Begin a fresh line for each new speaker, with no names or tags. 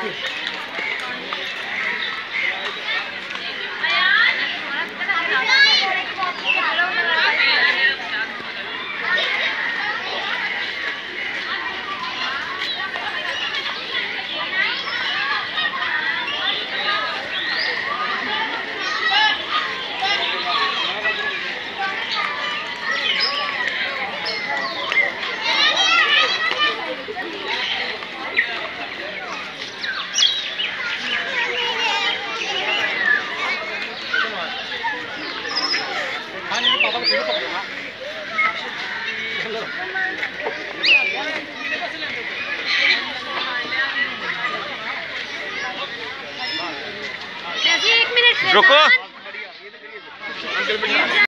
Thank you.
रुको